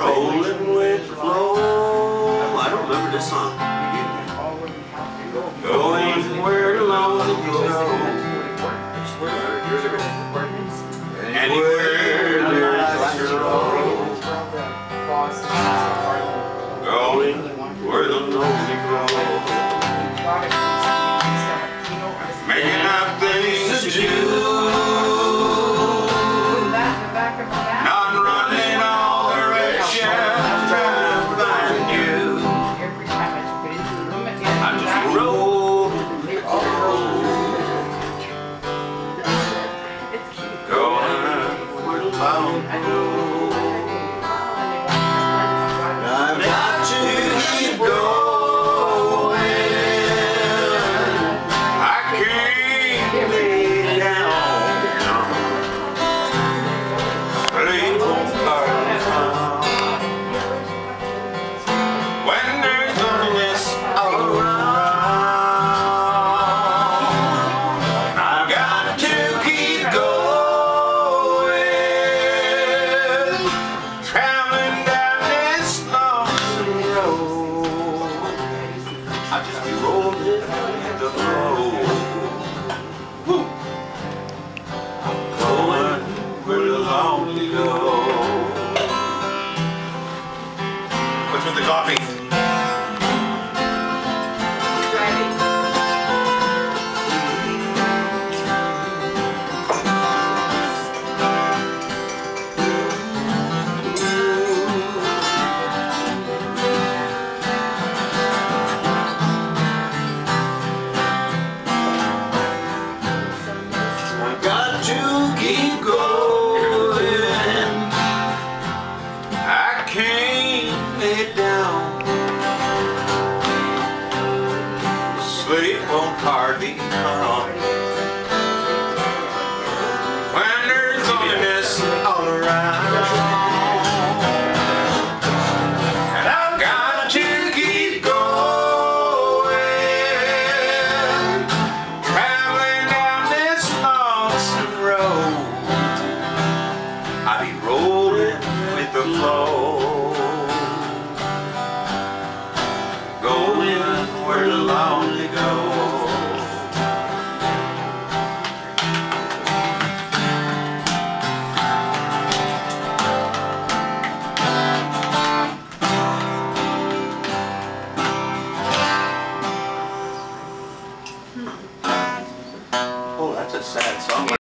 Rolling with the flow. Oh, I don't remember this song. Going where the lonely go. Anywhere there's a road. Going where the lonely go. you. long ago. What's with the coffee? keep going. can't lay down. Sleep won't hardly come. When there's loneliness all around. And I've got to keep going. Traveling down this road. I be rolling with the flow. sad song.